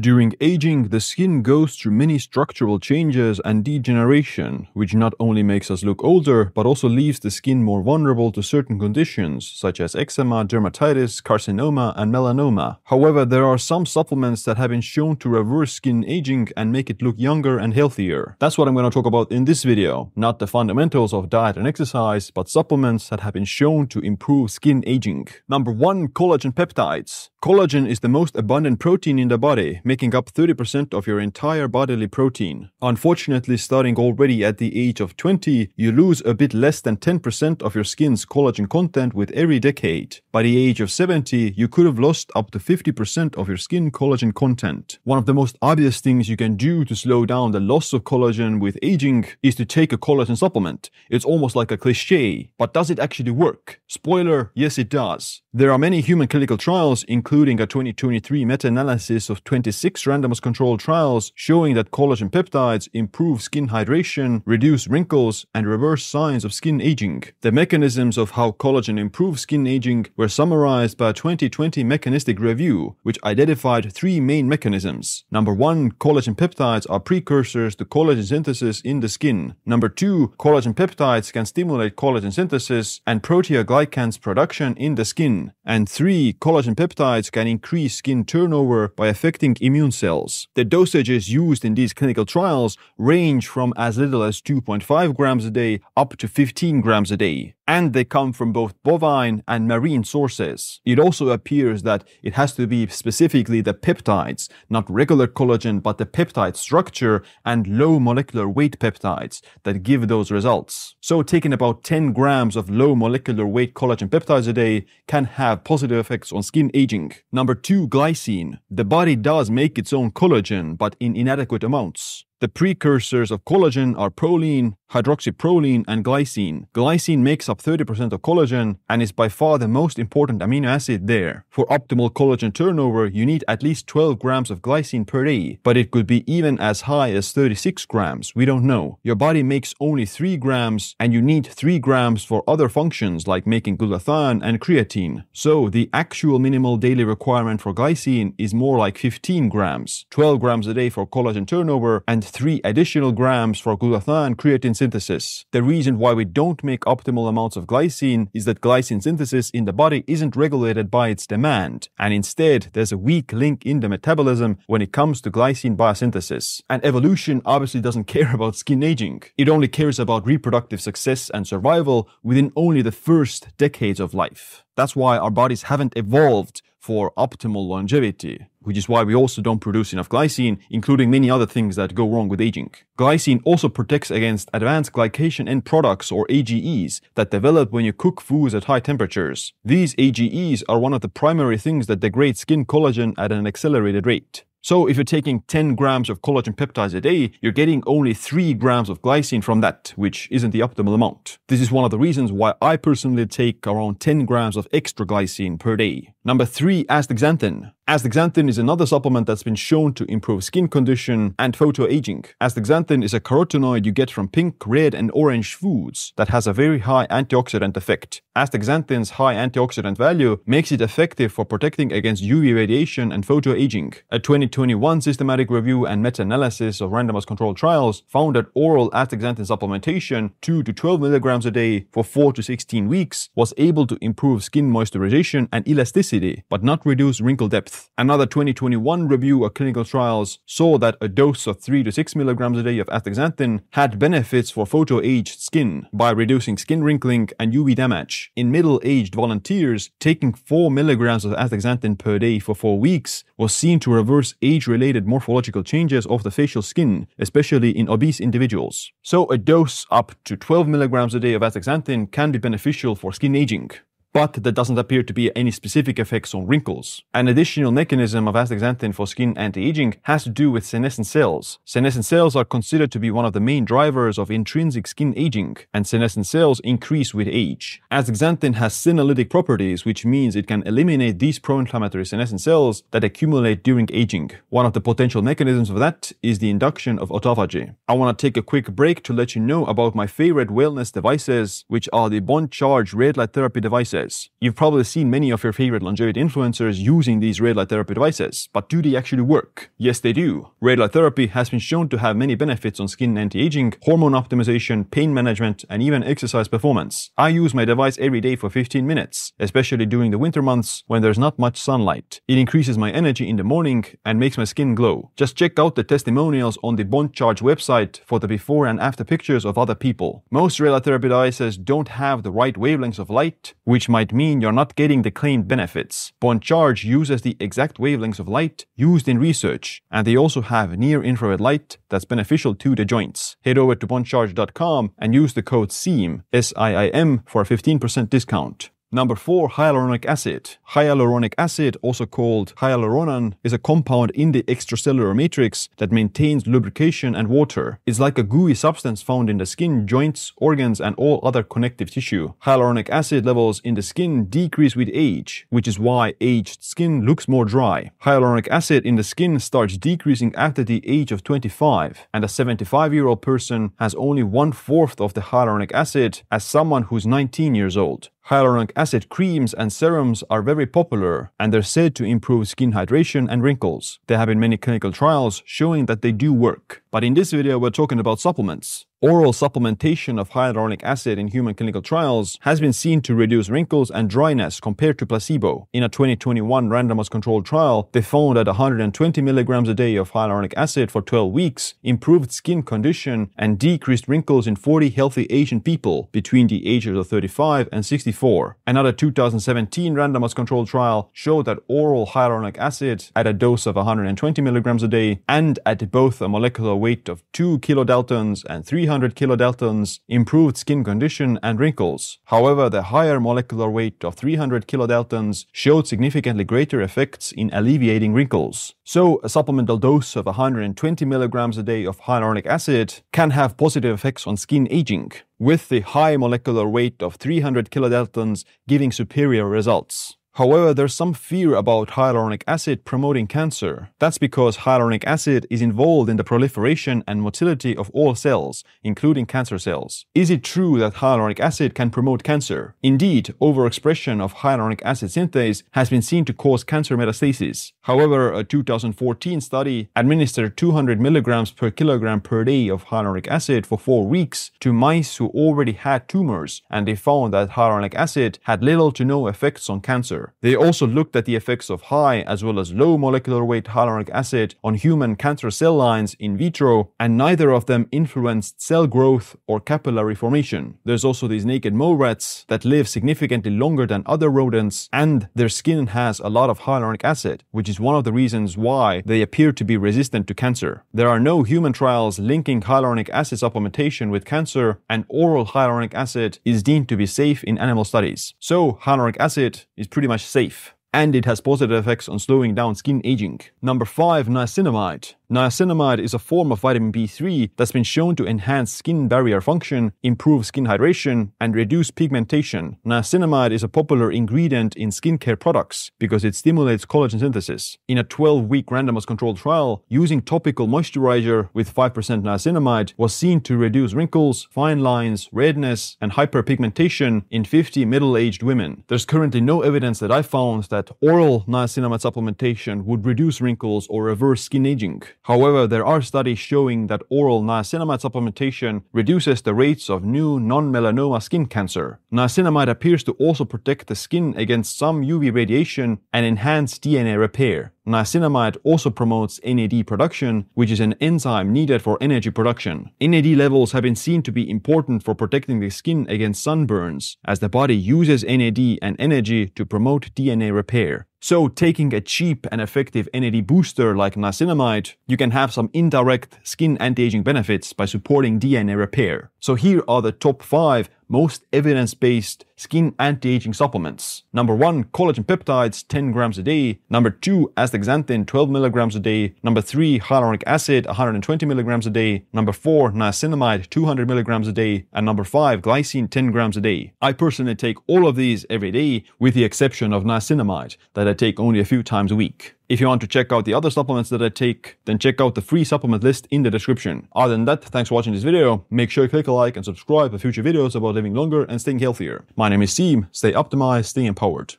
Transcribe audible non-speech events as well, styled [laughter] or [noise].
During aging, the skin goes through many structural changes and degeneration, which not only makes us look older, but also leaves the skin more vulnerable to certain conditions, such as eczema, dermatitis, carcinoma, and melanoma. However, there are some supplements that have been shown to reverse skin aging and make it look younger and healthier. That's what I'm going to talk about in this video. Not the fundamentals of diet and exercise, but supplements that have been shown to improve skin aging. Number one, collagen peptides. Collagen is the most abundant protein in the body, making up 30% of your entire bodily protein. Unfortunately, starting already at the age of 20, you lose a bit less than 10% of your skin's collagen content with every decade. By the age of 70, you could have lost up to 50% of your skin collagen content. One of the most obvious things you can do to slow down the loss of collagen with aging is to take a collagen supplement. It's almost like a cliche, but does it actually work? Spoiler, yes it does. There are many human clinical trials, including a 2023 meta-analysis of 26 randomized controlled trials showing that collagen peptides improve skin hydration, reduce wrinkles, and reverse signs of skin aging. The mechanisms of how collagen improves skin aging were summarized by a 2020 mechanistic review, which identified three main mechanisms. Number one, collagen peptides are precursors to collagen synthesis in the skin. Number two, collagen peptides can stimulate collagen synthesis and proteoglycans production in the skin. And three, collagen peptides can increase skin turnover by affecting immune cells. The dosages used in these clinical trials range from as little as 2.5 grams a day up to 15 grams a day and they come from both bovine and marine sources. It also appears that it has to be specifically the peptides, not regular collagen, but the peptide structure and low molecular weight peptides that give those results. So taking about 10 grams of low molecular weight collagen peptides a day can have positive effects on skin aging. Number two, glycine. The body does make its own collagen, but in inadequate amounts. The precursors of collagen are proline, hydroxyproline, and glycine. Glycine makes up 30% of collagen and is by far the most important amino acid there. For optimal collagen turnover, you need at least 12 grams of glycine per day, but it could be even as high as 36 grams. We don't know. Your body makes only 3 grams, and you need 3 grams for other functions like making glutathione and creatine. So the actual minimal daily requirement for glycine is more like 15 grams, 12 grams a day for collagen turnover, and 3 additional grams for glutathione creatine synthesis. The reason why we don't make optimal amounts of glycine is that glycine synthesis in the body isn't regulated by its demand, and instead there's a weak link in the metabolism when it comes to glycine biosynthesis. And evolution obviously doesn't [laughs] care about skin aging. It only cares about reproductive success and survival within only the first decades of life. That's why our bodies haven't evolved for optimal longevity, which is why we also don't produce enough glycine, including many other things that go wrong with aging. Glycine also protects against advanced glycation end products or AGEs that develop when you cook foods at high temperatures. These AGEs are one of the primary things that degrade skin collagen at an accelerated rate. So if you're taking 10 grams of collagen peptides a day, you're getting only 3 grams of glycine from that, which isn't the optimal amount. This is one of the reasons why I personally take around 10 grams of extra glycine per day. Number 3, astaxanthin. Astaxanthin is another supplement that's been shown to improve skin condition and photoaging. Astaxanthin is a carotenoid you get from pink, red, and orange foods that has a very high antioxidant effect. Astaxanthin's high antioxidant value makes it effective for protecting against UV radiation and photoaging. A 2021 systematic review and meta-analysis of randomized controlled trials found that oral astaxanthin supplementation 2 to 12 milligrams a day for 4 to 16 weeks was able to improve skin moisturization and elasticity, but not reduce wrinkle depth. Another 2021 review of clinical trials saw that a dose of 3 to 6 milligrams a day of astaxanthin had benefits for photo-aged skin by reducing skin wrinkling and UV damage. In middle-aged volunteers, taking 4 milligrams of astaxanthin per day for 4 weeks was seen to reverse age-related morphological changes of the facial skin, especially in obese individuals. So a dose up to 12 milligrams a day of astaxanthin can be beneficial for skin aging but there doesn't appear to be any specific effects on wrinkles. An additional mechanism of astaxanthin for skin anti-aging has to do with senescent cells. Senescent cells are considered to be one of the main drivers of intrinsic skin aging, and senescent cells increase with age. Astaxanthin has senolytic properties, which means it can eliminate these pro-inflammatory senescent cells that accumulate during aging. One of the potential mechanisms of that is the induction of autophagy. I want to take a quick break to let you know about my favorite wellness devices, which are the Bon Charge red light therapy devices devices. You've probably seen many of your favorite longevity influencers using these red light therapy devices, but do they actually work? Yes, they do. Red light therapy has been shown to have many benefits on skin anti-aging, hormone optimization, pain management, and even exercise performance. I use my device every day for 15 minutes, especially during the winter months when there's not much sunlight. It increases my energy in the morning and makes my skin glow. Just check out the testimonials on the Bon Charge website for the before and after pictures of other people. Most red light therapy devices don't have the right wavelengths of light, which might mean you're not getting the claimed benefits. Bon Charge uses the exact wavelengths of light used in research, and they also have near infrared light that's beneficial to the joints. Head over to boncharge.com and use the code SIIM, S-I-I-M, for a 15% discount. Number four, hyaluronic acid. Hyaluronic acid, also called hyaluronan, is a compound in the extracellular matrix that maintains lubrication and water. It's like a gooey substance found in the skin, joints, organs, and all other connective tissue. Hyaluronic acid levels in the skin decrease with age, which is why aged skin looks more dry. Hyaluronic acid in the skin starts decreasing after the age of 25, and a 75 year old person has only one fourth of the hyaluronic acid as someone who's 19 years old. Hyaluronic acid creams and serums are very popular and they're said to improve skin hydration and wrinkles. There have been many clinical trials showing that they do work. But in this video, we're talking about supplements. Oral supplementation of hyaluronic acid in human clinical trials has been seen to reduce wrinkles and dryness compared to placebo. In a 2021 randomized controlled trial, they found that 120 milligrams a day of hyaluronic acid for 12 weeks improved skin condition and decreased wrinkles in 40 healthy Asian people between the ages of 35 and 64. Another 2017 randomized controlled trial showed that oral hyaluronic acid at a dose of 120 milligrams a day and at both a molecular weight of 2 kilodaltons and 300 kilodaltons improved skin condition and wrinkles. However, the higher molecular weight of 300 kilodaltons showed significantly greater effects in alleviating wrinkles. So, a supplemental dose of 120 milligrams a day of hyaluronic acid can have positive effects on skin aging, with the high molecular weight of 300 kilodaltons giving superior results. However, there's some fear about hyaluronic acid promoting cancer. That's because hyaluronic acid is involved in the proliferation and motility of all cells, including cancer cells. Is it true that hyaluronic acid can promote cancer? Indeed, overexpression of hyaluronic acid synthase has been seen to cause cancer metastasis. However, a 2014 study administered 200 milligrams per kilogram per day of hyaluronic acid for four weeks to mice who already had tumors, and they found that hyaluronic acid had little to no effects on cancer. They also looked at the effects of high as well as low molecular weight hyaluronic acid on human cancer cell lines in vitro, and neither of them influenced cell growth or capillary formation. There's also these naked mole rats that live significantly longer than other rodents, and their skin has a lot of hyaluronic acid, which is one of the reasons why they appear to be resistant to cancer. There are no human trials linking hyaluronic acid supplementation with cancer, and oral hyaluronic acid is deemed to be safe in animal studies. So, hyaluronic acid is pretty much safe. And it has positive effects on slowing down skin aging. Number 5, niacinamide. Niacinamide is a form of vitamin B3 that's been shown to enhance skin barrier function, improve skin hydration, and reduce pigmentation. Niacinamide is a popular ingredient in skincare products because it stimulates collagen synthesis. In a 12-week randomized controlled trial, using topical moisturizer with 5% niacinamide was seen to reduce wrinkles, fine lines, redness, and hyperpigmentation in 50 middle-aged women. There's currently no evidence that I found that oral niacinamide supplementation would reduce wrinkles or reverse skin aging. However, there are studies showing that oral niacinamide supplementation reduces the rates of new non-melanoma skin cancer. Niacinamide appears to also protect the skin against some UV radiation and enhance DNA repair. Niacinamide also promotes NAD production, which is an enzyme needed for energy production. NAD levels have been seen to be important for protecting the skin against sunburns, as the body uses NAD and energy to promote DNA repair. So, taking a cheap and effective NAD booster like niacinamide, you can have some indirect skin anti-aging benefits by supporting DNA repair. So here are the top 5 most evidence-based skin anti-aging supplements. Number 1, collagen peptides 10 grams a day. Number 2, astaxanthin 12 milligrams a day. Number 3, hyaluronic acid 120 milligrams a day. Number 4, niacinamide 200 milligrams a day. And number 5, glycine 10 grams a day. I personally take all of these every day with the exception of niacinamide that I take only a few times a week. If you want to check out the other supplements that I take, then check out the free supplement list in the description. Other than that, thanks for watching this video. Make sure you click a like and subscribe for future videos about living longer and staying healthier. My name is Siim. Stay optimized, stay empowered.